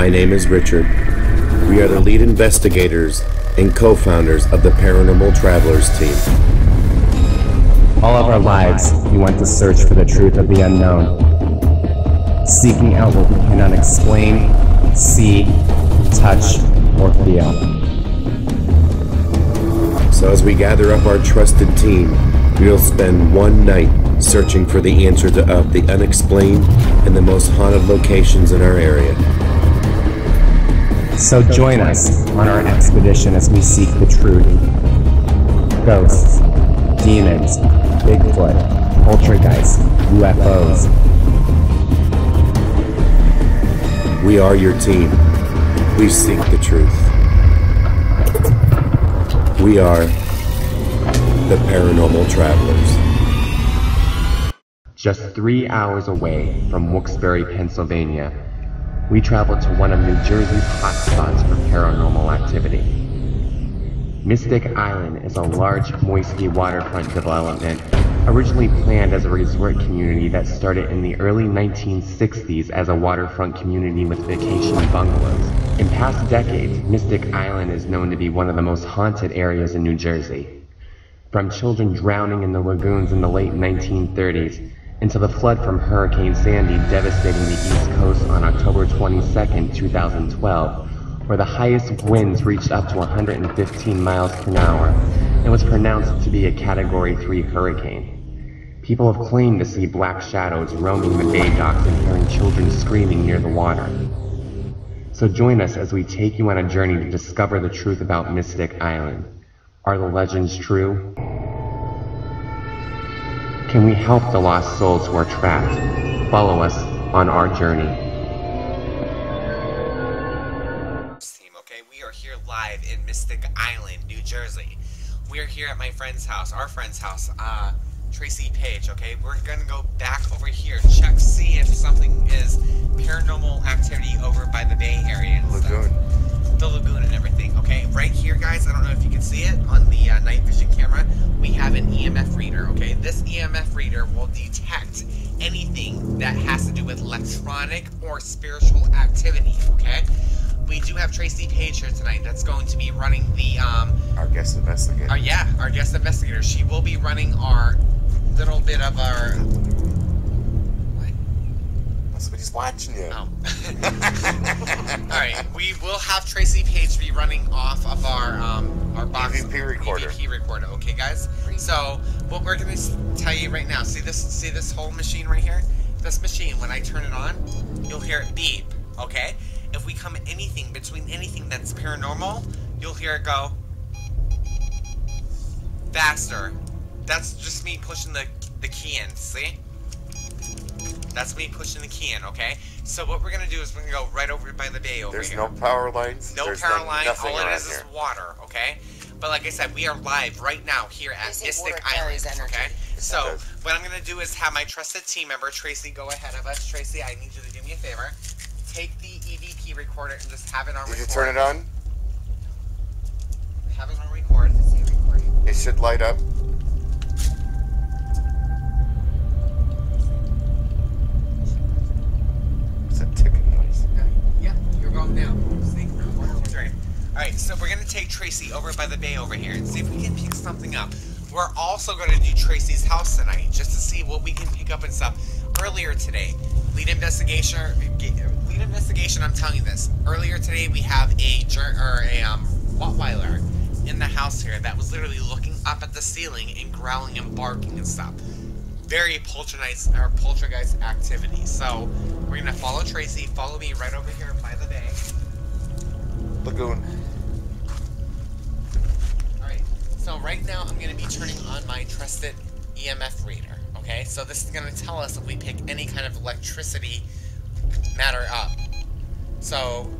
My name is Richard. We are the lead investigators and co founders of the Paranormal Travelers team. All of our lives, we went to search for the truth of the unknown, seeking out what we cannot explain, see, touch, or feel. So, as we gather up our trusted team, we'll spend one night searching for the answer to of the unexplained and the most haunted locations in our area. So join us on our expedition as we seek the truth. Ghosts, demons, Bigfoot, poltergeists, UFOs. We are your team. We seek the truth. We are the Paranormal Travelers. Just three hours away from Wilkes-Barre, Pennsylvania, we traveled to one of New Jersey's hotspots for paranormal activity. Mystic Island is a large, moisty waterfront development originally planned as a resort community that started in the early 1960s as a waterfront community with vacation bungalows. In past decades, Mystic Island is known to be one of the most haunted areas in New Jersey. From children drowning in the lagoons in the late 1930s until the flood from Hurricane Sandy devastating the East Coast on October 22, 2012, where the highest winds reached up to 115 miles per hour and was pronounced to be a Category 3 hurricane. People have claimed to see black shadows roaming the bay docks and hearing children screaming near the water. So join us as we take you on a journey to discover the truth about Mystic Island. Are the legends true? Can we help the lost souls who are trapped? Follow us on our journey. team, okay? We are here live in Mystic Island, New Jersey. We are here at my friend's house, our friend's house, uh, Tracy Page, okay? We're gonna go back over here, check, see if something is paranormal activity over by the Bay Area and stuff. The lagoon and everything, okay? Right here, guys, I don't know if you can see it on the uh, night vision camera, we have an EMF reader, okay? This EMF reader will detect anything that has to do with electronic or spiritual activity, okay? We do have Tracy Page here tonight that's going to be running the, um, Our guest investigator. our, yeah, our guest investigator. She will be running our little bit of our, what? That's what he's watching you. Oh. Alright, we will have Tracy Page be running off of our um our box EVP recorder. EVP recorder, okay guys? So what we're gonna tell you right now, see this see this whole machine right here? This machine, when I turn it on, you'll hear it beep, okay? If we come anything between anything that's paranormal, you'll hear it go faster. That's just me pushing the the key in, see? That's me pushing the key in, okay? So what we're gonna do is we're gonna go right over by the bay over There's here. no power lines. No There's power no- line. Nothing All it around is is water, okay? But like I said, we are live right now here at They say Mystic Island, energy. okay? So what I'm gonna do is have my trusted team member Tracy go ahead of us. Tracy, I need you to do me a favor. Take the EVP recorder and just have it on Did you turn it on? Have it on record. It should light up. It's a ticking noise. Yeah, you're going now. See? One, two, three. Alright, so we're gonna take Tracy over by the bay over here and see if we can pick something up. We're also gonna do Tracy's house tonight, just to see what we can pick up and stuff. Earlier today, lead investigation, lead investigation. I'm telling you this. Earlier today, we have a jur- or a um, Rottweiler in the house here that was literally looking up at the ceiling and growling and barking and stuff. Very poltergeist or poltergeist activity. So we're gonna follow Tracy. Follow me right over here by the bay. Lagoon. Alright, so right now I'm going to be turning on my trusted EMF reader, okay? So this is going to tell us if we pick any kind of electricity matter up. So,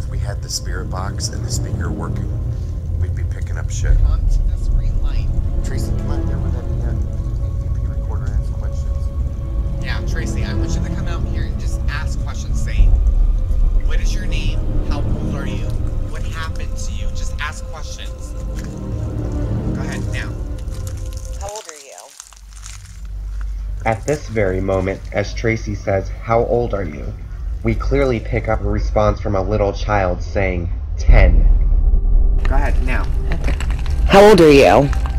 If we had the spirit box and the speaker working, we'd be picking up shit. Come to this green light. Tracy, come out there with that uh, EP recorder and ask questions. Yeah, Tracy, I want you to come out here and just ask questions. Say, what is your name? How old are you? What happened to you? Just ask questions. Go ahead now. How old are you? At this very moment, as Tracy says, How old are you? We clearly pick up a response from a little child saying, 10. Go ahead now. How old are you? You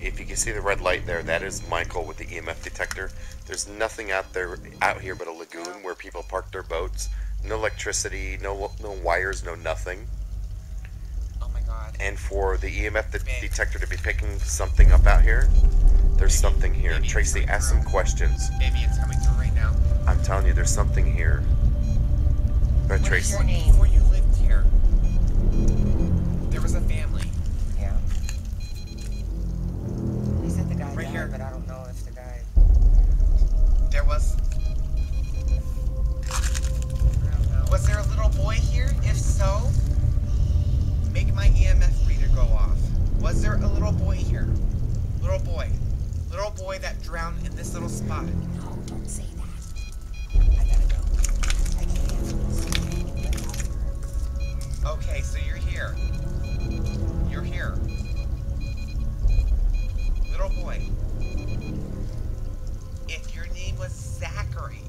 If you can see the red light there, that is Michael with the EMF detector. There's nothing out there out here but a lagoon where people park their boats. No electricity, no no wires, no nothing. Oh my god. And for the EMF de- detector to be picking something up out here, there's something here. Tracy, ask through. some questions. Baby, it's coming through right now. I'm telling you, there's something here. But Tracy, your name? Before you lived here, there was a family. There was. I don't know. Was there a little boy here? If so, make my EMF reader go off. Was there a little boy here? Little boy. Little boy that drowned in this little spot. No, don't say that. I gotta go. I can't. Okay, so you're here. You're here. Little boy. Name was Zachary,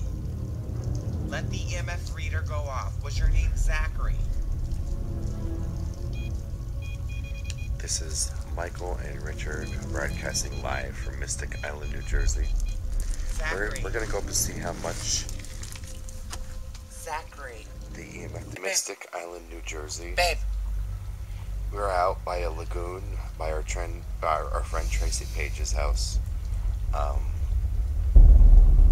let the EMF reader go off. Was your name Zachary? this is Michael and Richard broadcasting live from Mystic Island, New Jersey. We're, Zachary. we're gonna go up and see how much Zachary. the EMF. Mystic Island, New Jersey. Babe. We're out by a lagoon by our trend, our, our friend Tracy Page's house. Um,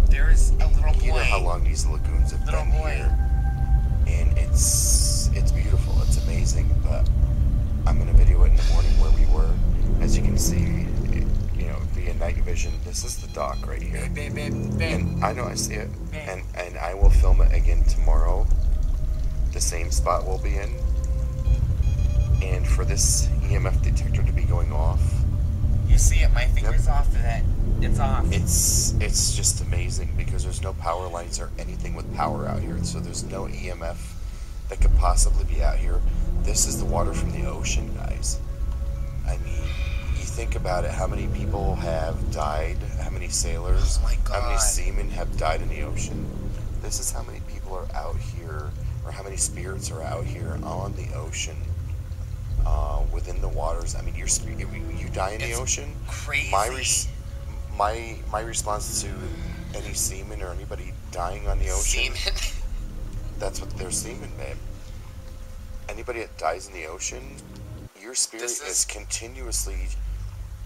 There's a little boy. you know how long these lagoons have Little been boy. here, and it's it's beautiful. It's amazing. But I'm gonna video it in the morning where we were. As you can see, it, you know, via night vision. This is the dock right here. Babe, babe, babe. And I know I see it, and and I will film it again tomorrow. The same spot we'll be in, and for this EMF detector to be going off, You see it, my finger's off of it. It's off. it's it's just amazing because there's no power lines or anything with power out here, so there's no EMF that could possibly be out here. This is the water from the ocean, guys. I mean, you think about it. How many people have died? How many sailors? Oh my How many seamen have died in the ocean? This is how many people are out here, or how many spirits are out here on the ocean, uh, within the waters. I mean, you're you you die in the ocean. crazy. My res- my my response to any seaman or anybody dying on the ocean. Semen. That's what they're seamen, babe. Anybody that dies in the ocean, your spirit is, is- continuously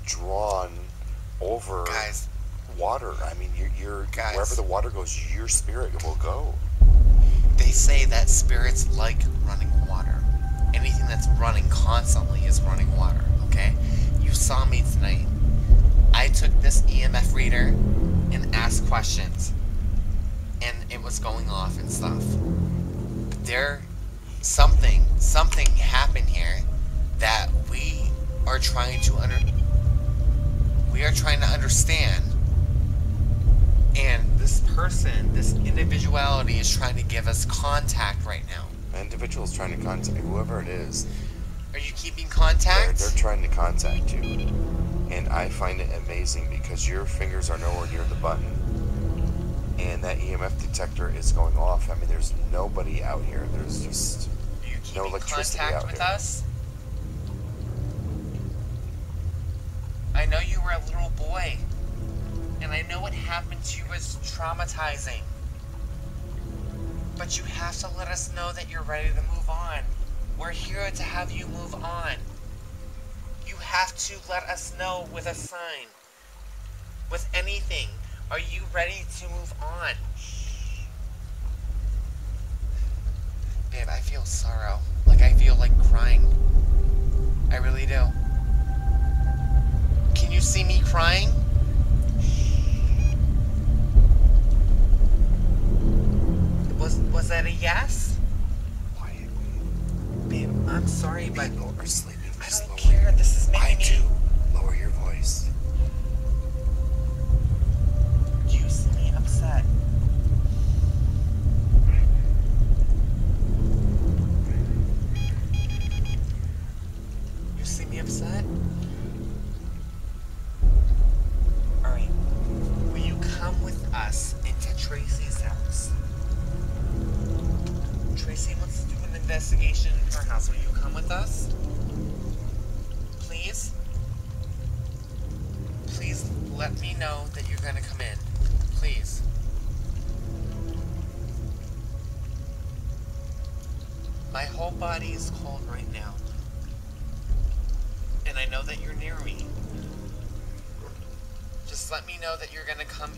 drawn over Guys, water. I mean, you're, you're Guys. wherever the water goes, your spirit will go. they say that spirits like running water. Anything that's running constantly is running water, okay? You saw me tonight. I took this EMF reader and asked questions. And it was going off and stuff. But There, something, something happened here that we are trying to under, we are trying to understand. And this person, this individuality is trying to give us contact right now. An is trying to contact whoever it is. Are you keeping They're, contact? they're trying to contact you. And I find it amazing because your fingers are nowhere near the button. And that EMF detector is going off. I mean, there's nobody out here. There's just. Keeping electricity contact out with here. us? I know you were a little boy, and I know what happened to you was traumatizing. But you have to let us know that you're ready to move on. We're here to have you move on. Have to let us know with a sign. With anything. Are you ready to move on? Babe, I feel sorrow. Like I feel like crying. I really do. Can you see me crying? Was was that a yes? Quiet. Babe, I'm sorry, but People are sleeping. I Just don't lower care. your- This is I making me. do.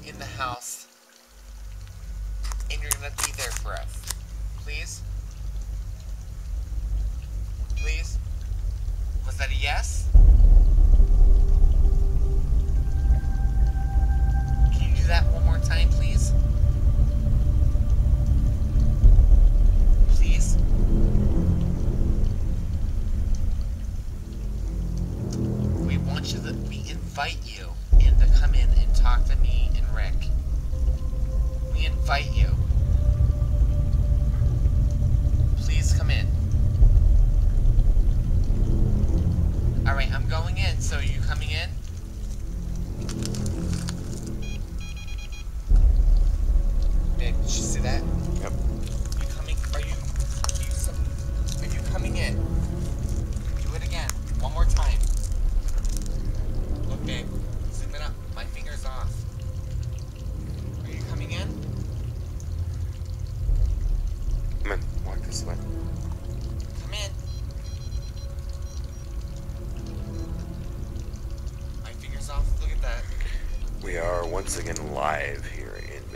In the house.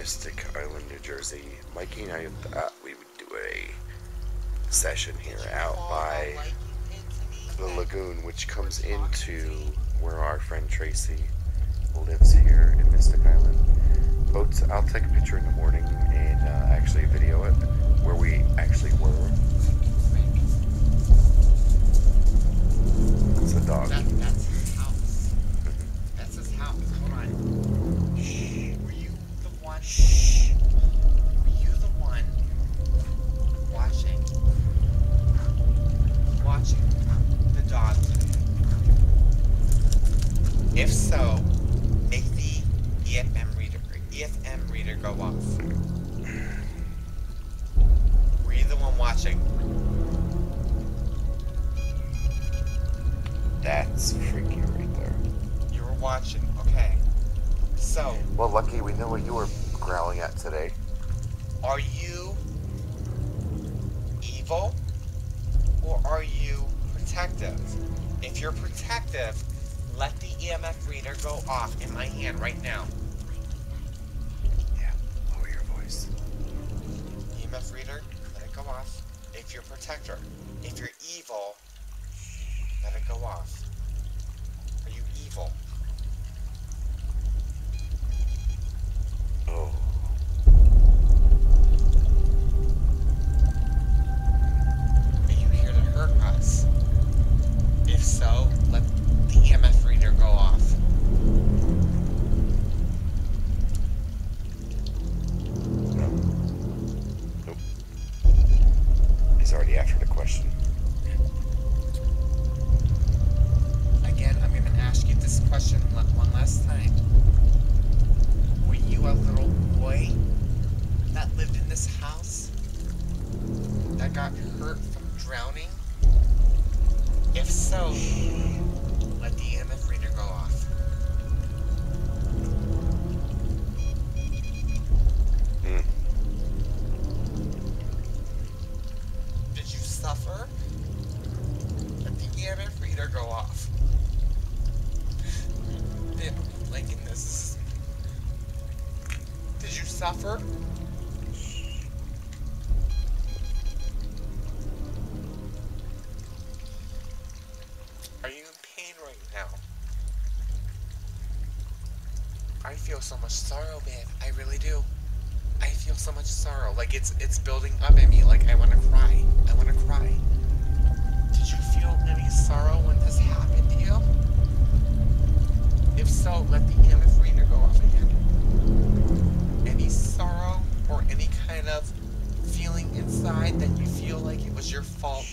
Mystic Island, New Jersey. Mikey and I thought we would do a session here out by the lagoon, which comes into where our friend Tracy lives here in Mystic Island. Boats, I'll take a picture in the morning and uh, actually video it where we actually were. It's a dog. Evil or are you protective? If you're protective, let the EMF reader go off in my hand right now. Yeah, lower your voice. EMF reader, let it go off. If you're protector, if you're feel so much sorrow, babe. I really do. I feel so much sorrow. Like it's it's building up in me. Like I want to cry. I want to cry. Did you feel any sorrow when this happened to you? If so, let the EMF reader go off again. Any sorrow or any kind of feeling inside that you feel like it was your fault,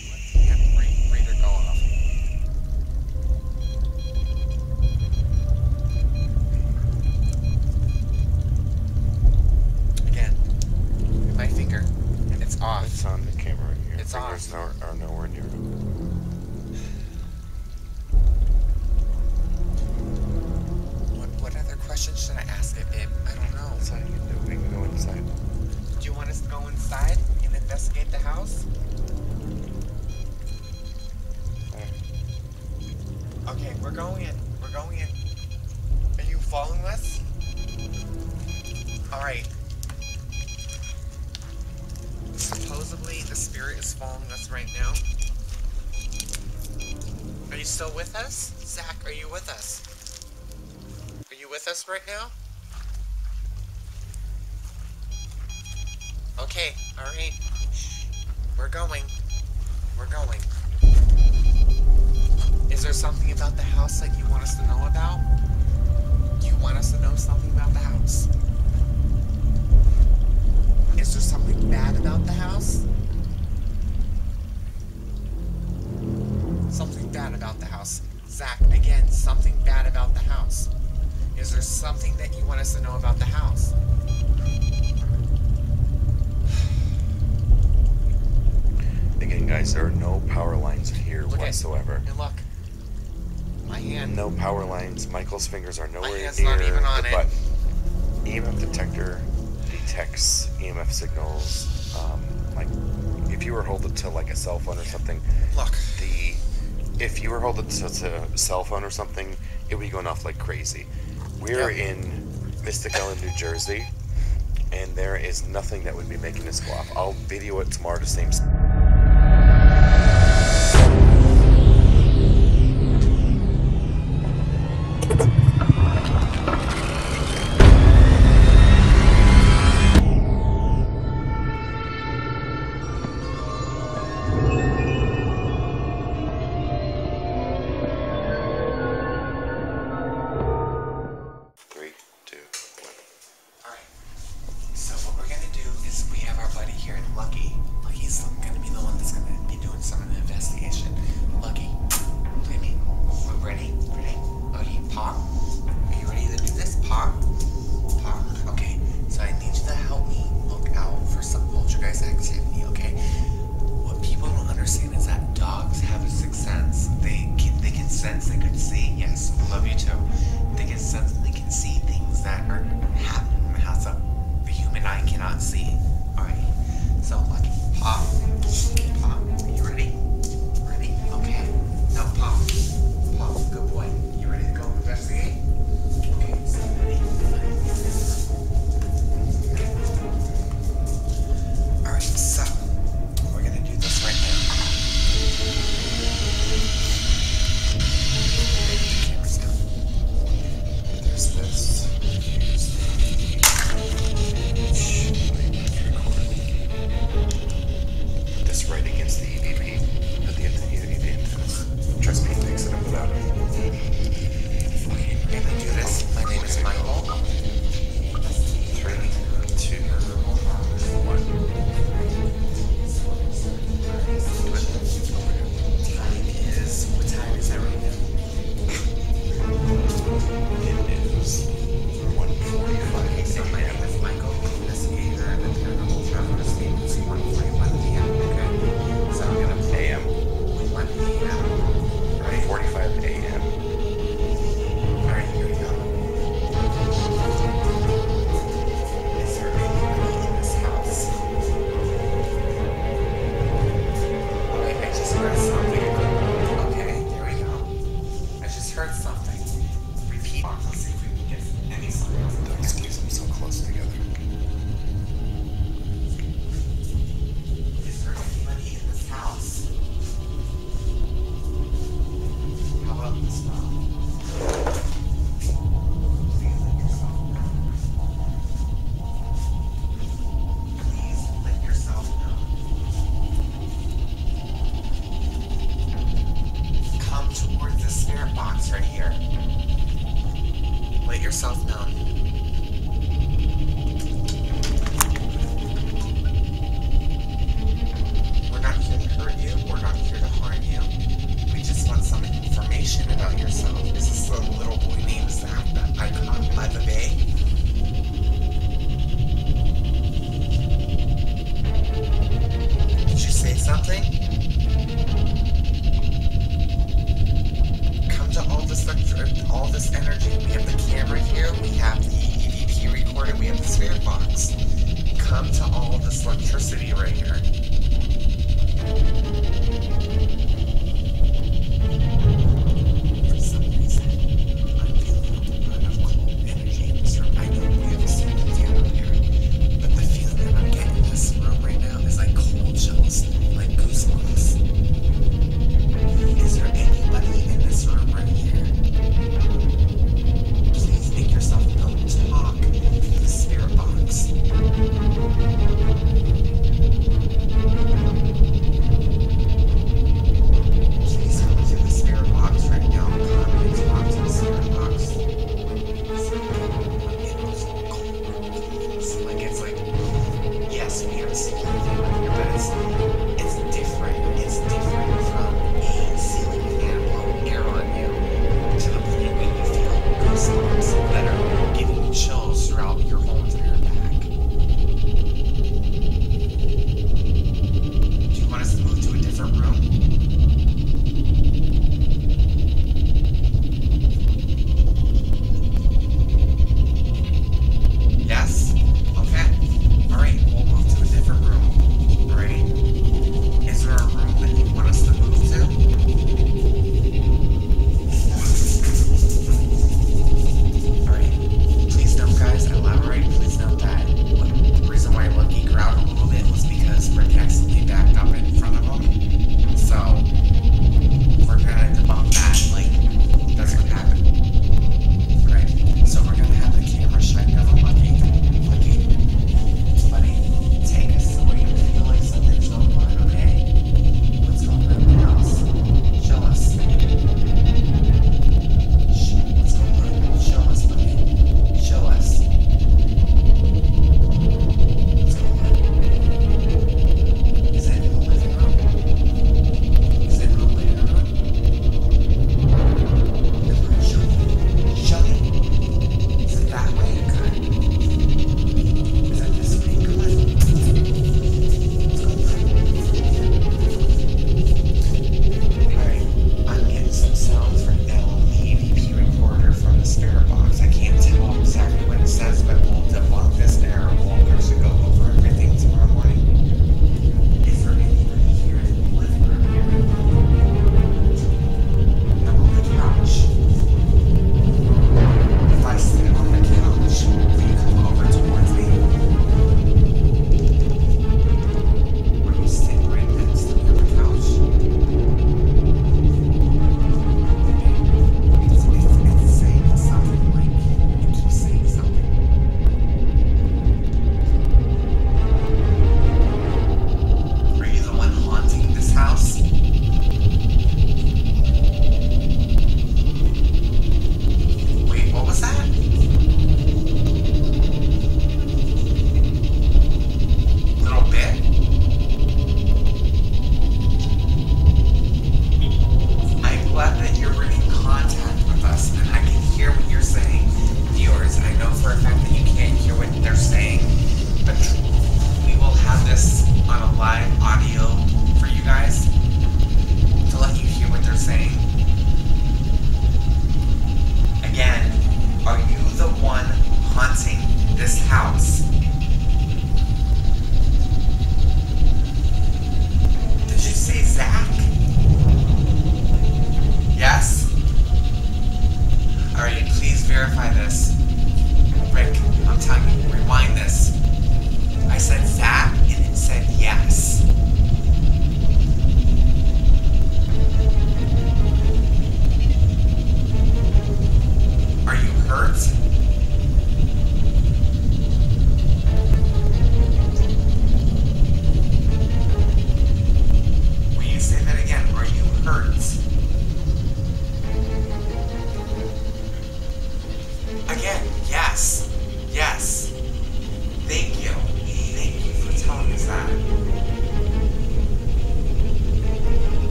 something about the house that you want us to know about? Do you want us to know something about the house? Is there something bad about the house? Something bad about the house. Zach, again, something bad about the house. Is there something that you want us to know about the house? Again, guys, there are no power lines here Look at- whatsoever. And look, my hand. No power lines. Michael's fingers are nowhere near not even on the it. button. EMF detector detects EMF signals. Um, like if you were holding to like a cell phone or something, Look. the if you were holding to, to a cell phone or something, it would be going off like crazy. We're Yeah. in Mystic Island, New Jersey, and there is nothing that would be making this go off. I'll video it tomorrow. to same.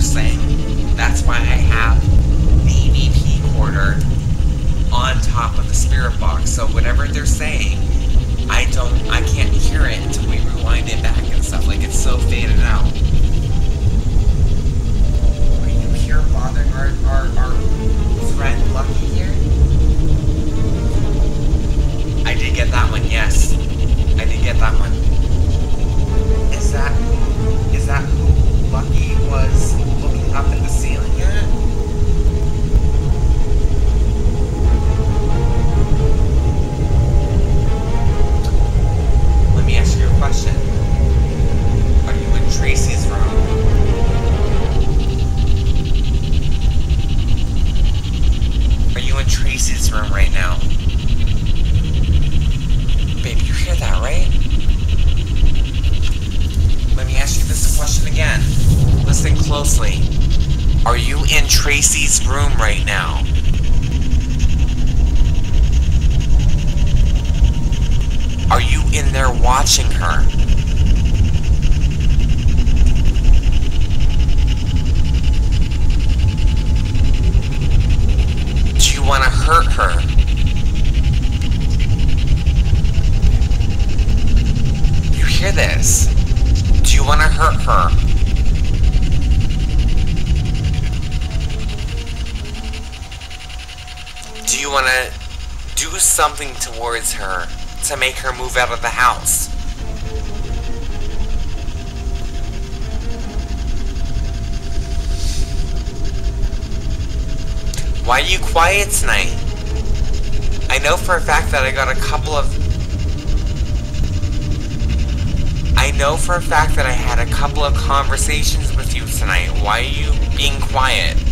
Saying. That's why I have the EVP quarter on top of the spirit box. So whatever they're saying, I don't, I can't hear it until we rewind it back and stuff. Like it's so faded out. Are you here bothering our, our, our friend Lucky here? I did get that one, yes. I did get that one. Is that, is that who Lucky was up at the ceiling at? Let me ask you a question. Are you in Tracy's room? Are you in Tracy's room right now? Babe, you hear that, right? Let me ask you this question again. Listen closely. Are you in Tracy's room right now? Are you in there watching her? Do you want to hurt her? You hear this? Do you want to hurt her? Do you want to do something towards her to make her move out of the house? Why are you quiet tonight? I know for a fact that I got a couple of I know for a fact that I had a couple of conversations with you tonight. Why are you being quiet?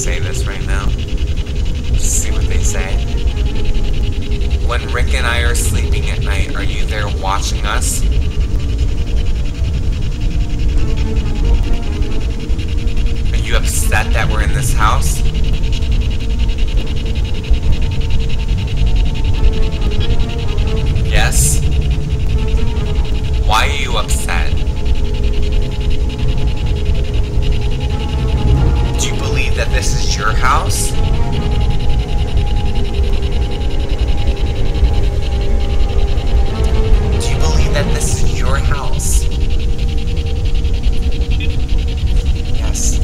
Say this right now. Just see what they say. When Rick and I are sleeping at night, are you there watching us? Are you upset that we're in this house? Yes? Why are you upset? Do that this is your house? Do you believe that this is your house? Yes.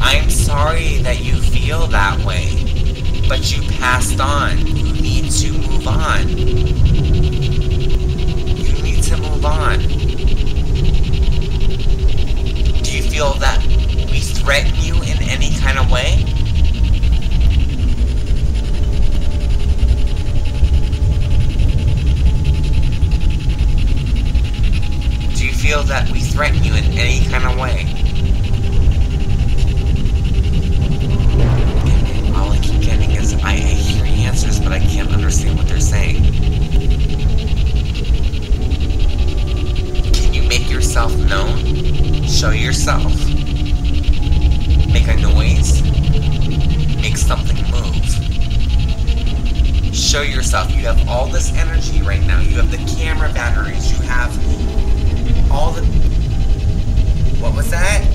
I'm sorry that you feel that way, but you passed on. You need to move on. You need to move on. Do you feel that we threaten you in any kind of way? Do you feel that we threaten you in any kind of way? All I keep getting is I hear answers, but I can't understand what they're saying. Can you make yourself known? Show yourself. Make a noise. Make something move. Show yourself. You have all this energy right now. You have the camera batteries. You have all the. What was that?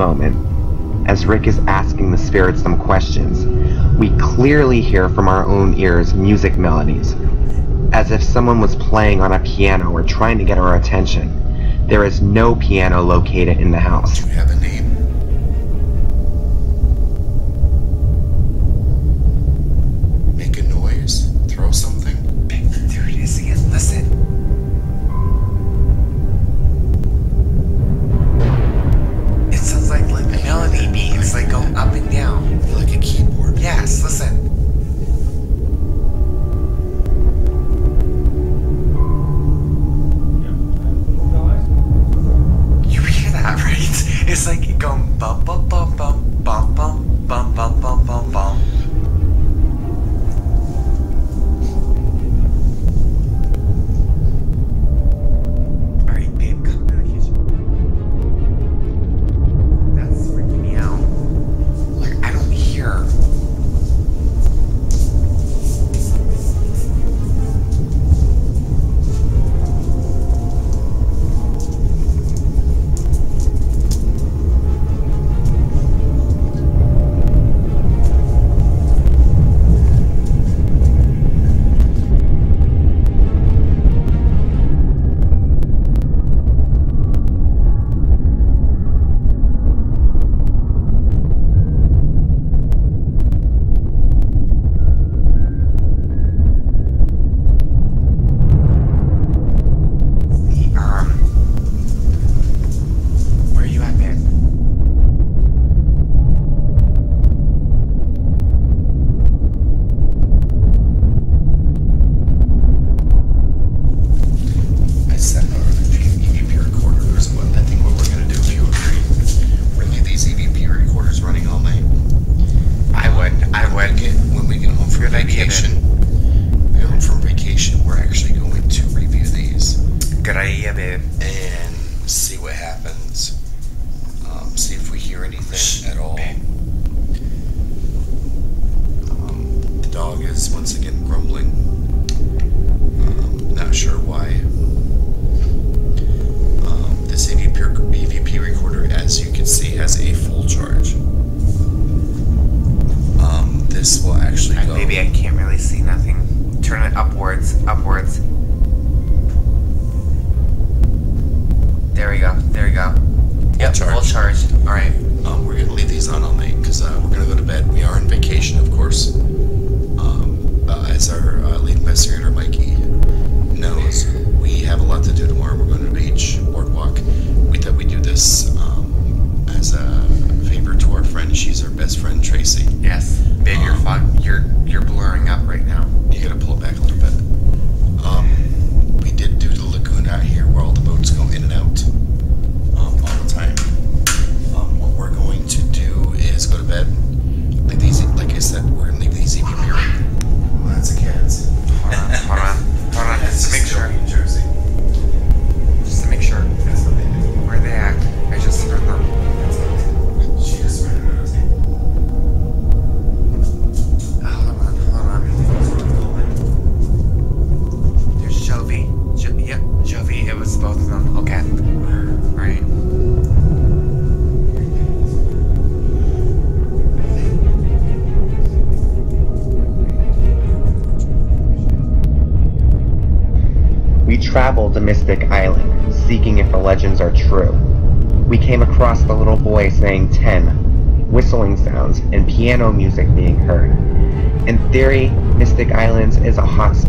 moment, as Rick is asking the spirit some questions, we clearly hear from our own ears music melodies, as if someone was playing on a piano or trying to get our attention. There is no piano located in the house. Islands is a hotspot